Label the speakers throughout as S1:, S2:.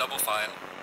S1: double file.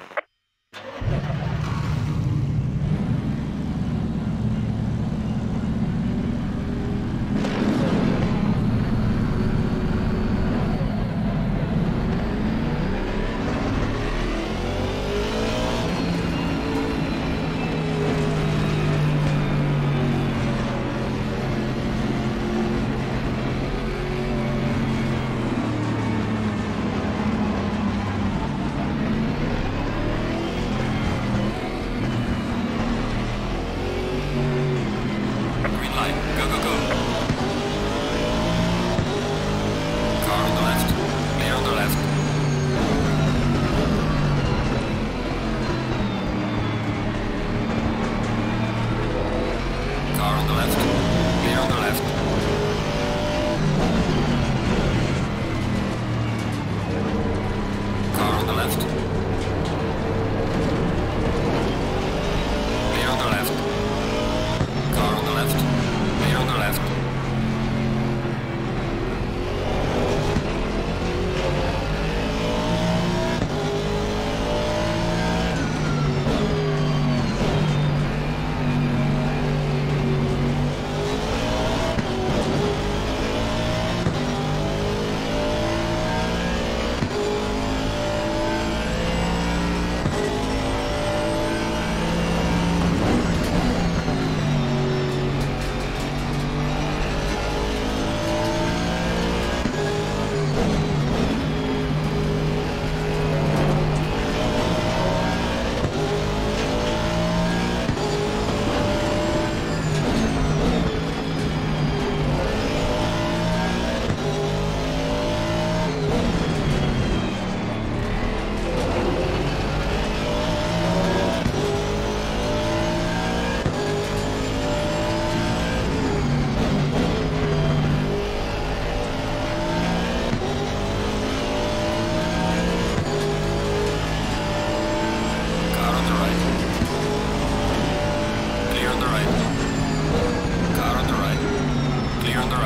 S1: left.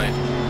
S1: fine.